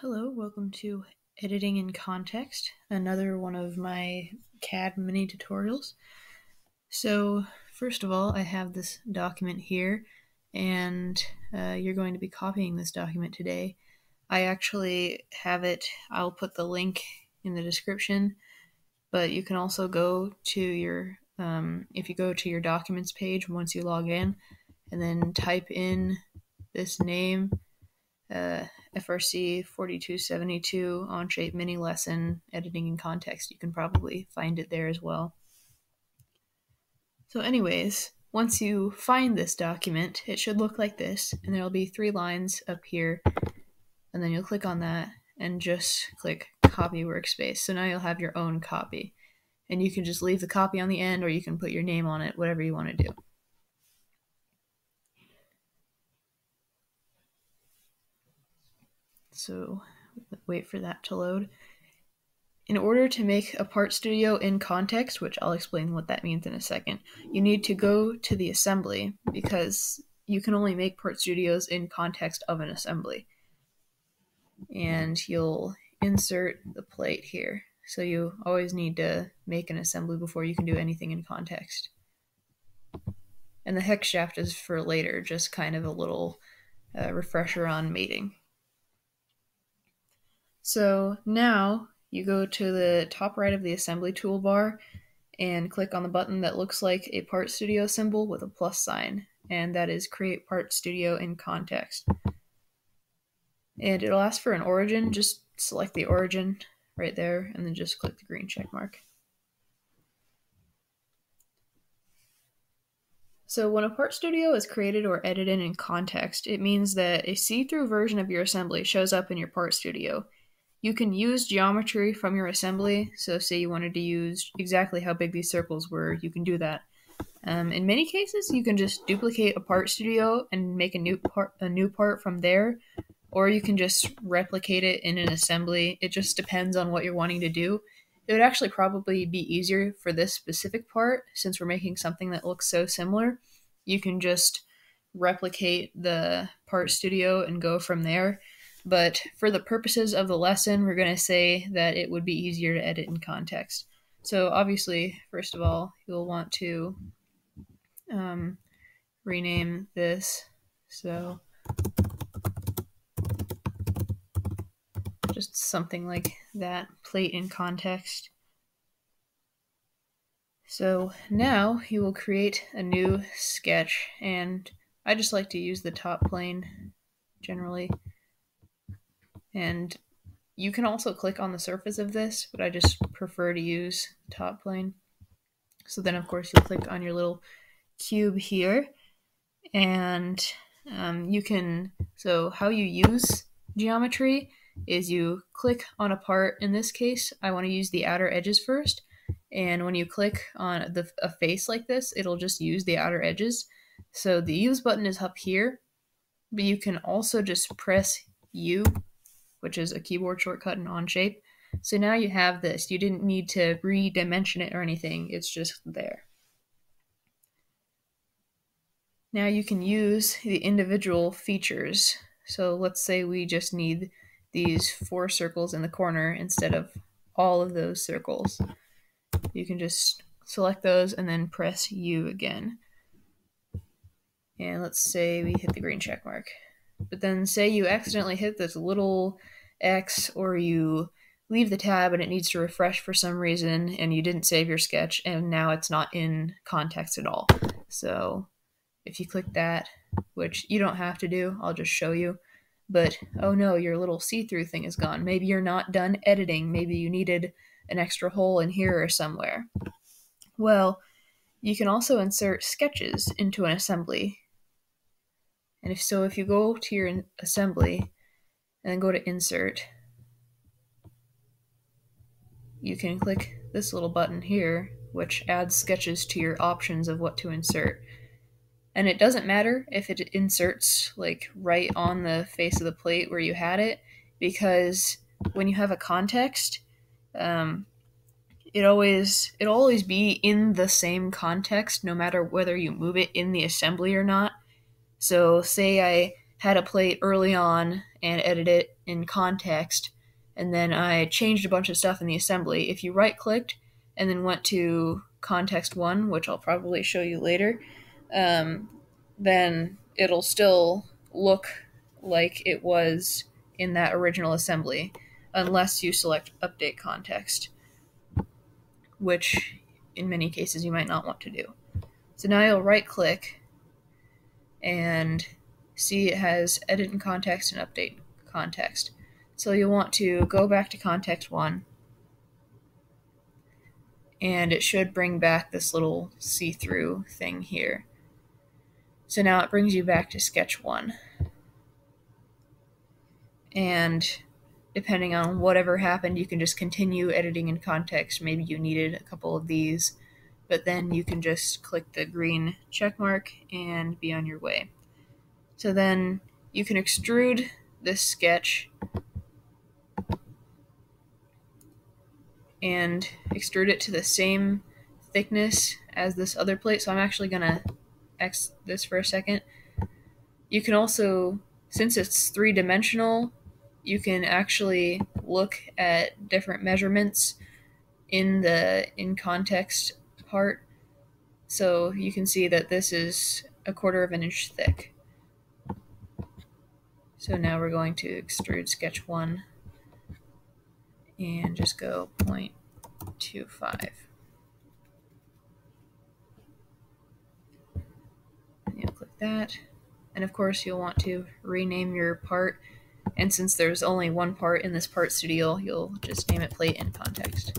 Hello, welcome to Editing in Context, another one of my CAD mini tutorials. So, first of all, I have this document here, and uh, you're going to be copying this document today. I actually have it, I'll put the link in the description, but you can also go to your, um, if you go to your documents page once you log in, and then type in this name uh, FRC 4272 Onshape mini lesson editing in context. You can probably find it there as well. So, anyways, once you find this document, it should look like this, and there'll be three lines up here, and then you'll click on that and just click copy workspace. So now you'll have your own copy, and you can just leave the copy on the end, or you can put your name on it, whatever you want to do. So wait for that to load. In order to make a part studio in context, which I'll explain what that means in a second, you need to go to the assembly because you can only make part studios in context of an assembly. And you'll insert the plate here. So you always need to make an assembly before you can do anything in context. And the hex shaft is for later, just kind of a little uh, refresher on mating. So now you go to the top right of the assembly toolbar and click on the button that looks like a Part Studio symbol with a plus sign, and that is Create Part Studio in Context. And it'll ask for an origin, just select the origin right there, and then just click the green check mark. So when a part studio is created or edited in context, it means that a see-through version of your assembly shows up in your part studio. You can use geometry from your assembly. So, say you wanted to use exactly how big these circles were, you can do that. Um, in many cases, you can just duplicate a part studio and make a new part a new part from there, or you can just replicate it in an assembly. It just depends on what you're wanting to do. It would actually probably be easier for this specific part since we're making something that looks so similar. You can just replicate the part studio and go from there. But for the purposes of the lesson, we're going to say that it would be easier to edit in context. So obviously, first of all, you'll want to um, rename this. So just something like that, plate in context. So now you will create a new sketch, and I just like to use the top plane generally. And you can also click on the surface of this, but I just prefer to use top plane. So then, of course, you'll click on your little cube here, and um, you can. So, how you use geometry is you click on a part. In this case, I want to use the outer edges first. And when you click on the, a face like this, it'll just use the outer edges. So the use button is up here, but you can also just press U which is a keyboard shortcut in Onshape. So now you have this. You didn't need to redimension it or anything. It's just there. Now you can use the individual features. So let's say we just need these four circles in the corner instead of all of those circles. You can just select those and then press U again. And let's say we hit the green check mark. But then say you accidentally hit this little X or you leave the tab and it needs to refresh for some reason and you didn't save your sketch and now it's not in context at all. So if you click that, which you don't have to do, I'll just show you. But oh no, your little see-through thing is gone. Maybe you're not done editing. Maybe you needed an extra hole in here or somewhere. Well, you can also insert sketches into an assembly and if so, if you go to your assembly and then go to insert, you can click this little button here, which adds sketches to your options of what to insert. And it doesn't matter if it inserts like right on the face of the plate where you had it, because when you have a context, um, it always it'll always be in the same context no matter whether you move it in the assembly or not so, say I had a plate early on and edited it in context, and then I changed a bunch of stuff in the assembly. If you right clicked and then went to context one, which I'll probably show you later, um, then it'll still look like it was in that original assembly, unless you select update context, which in many cases you might not want to do. So now you'll right click and see it has edit in context and update context. So you'll want to go back to context one and it should bring back this little see-through thing here. So now it brings you back to sketch one. And depending on whatever happened, you can just continue editing in context. Maybe you needed a couple of these, but then you can just click the green check mark and be on your way. So then you can extrude this sketch and extrude it to the same thickness as this other plate. So I'm actually going to X this for a second. You can also, since it's three dimensional, you can actually look at different measurements in the in context part. So you can see that this is a quarter of an inch thick. So now we're going to extrude sketch one and just go 0.25. And you'll click that. And of course you'll want to rename your part. And since there's only one part in this part studio, you'll just name it plate in context.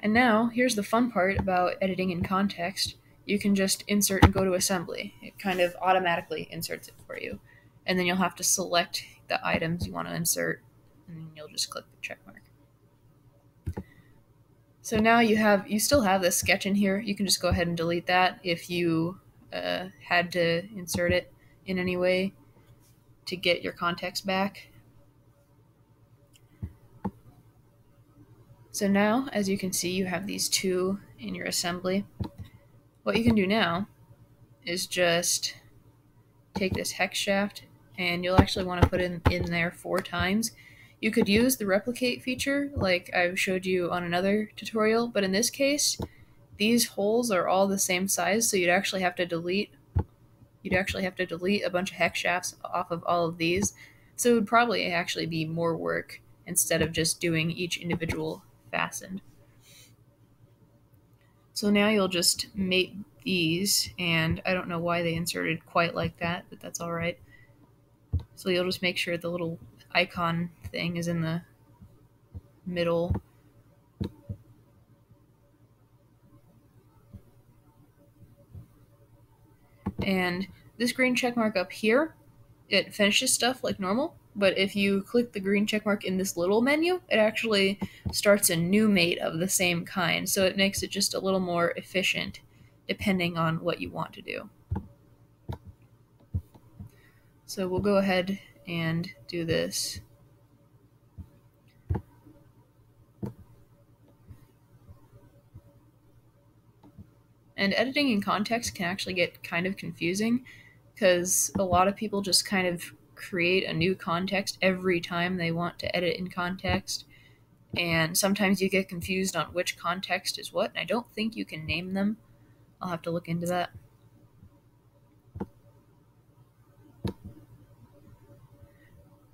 And now, here's the fun part about editing in context. You can just insert and go to assembly. It kind of automatically inserts it for you and then you'll have to select the items you want to insert, and you'll just click the check mark. So now you have you still have this sketch in here. You can just go ahead and delete that if you uh, had to insert it in any way to get your context back. So now, as you can see, you have these two in your assembly. What you can do now is just take this hex shaft and you'll actually want to put in in there four times. You could use the replicate feature like I showed you on another tutorial, but in this case, these holes are all the same size, so you'd actually have to delete you'd actually have to delete a bunch of hex shafts off of all of these. So it would probably actually be more work instead of just doing each individual fastened. So now you'll just mate these, and I don't know why they inserted quite like that, but that's alright. So you'll just make sure the little icon thing is in the middle. And this green check mark up here, it finishes stuff like normal, but if you click the green check mark in this little menu, it actually starts a new mate of the same kind, so it makes it just a little more efficient depending on what you want to do. So we'll go ahead and do this. And editing in context can actually get kind of confusing because a lot of people just kind of create a new context every time they want to edit in context. And sometimes you get confused on which context is what. And I don't think you can name them. I'll have to look into that.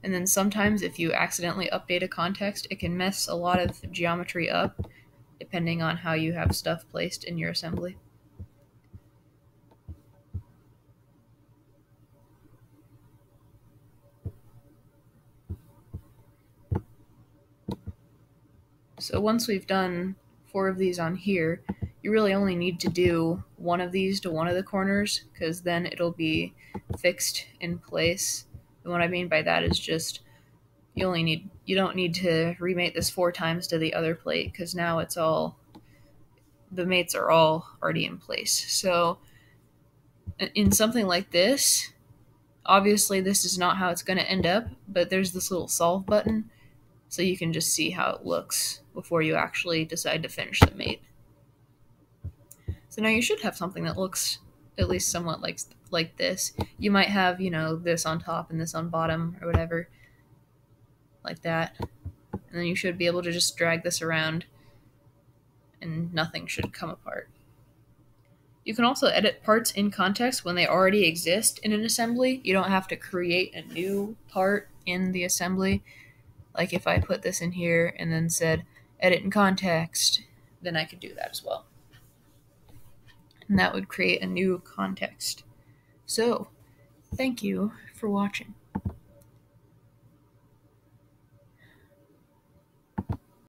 And then sometimes if you accidentally update a context, it can mess a lot of geometry up depending on how you have stuff placed in your assembly. So once we've done four of these on here, you really only need to do one of these to one of the corners because then it'll be fixed in place and what I mean by that is just you only need you don't need to remate this four times to the other plate because now it's all the mates are all already in place. So in something like this, obviously this is not how it's going to end up, but there's this little solve button so you can just see how it looks before you actually decide to finish the mate. So now you should have something that looks at least somewhat like like this. You might have, you know, this on top and this on bottom or whatever. Like that. And then you should be able to just drag this around and nothing should come apart. You can also edit parts in context when they already exist in an assembly. You don't have to create a new part in the assembly. Like if I put this in here and then said edit in context, then I could do that as well. And that would create a new context. So, thank you for watching.